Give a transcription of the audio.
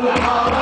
Allah.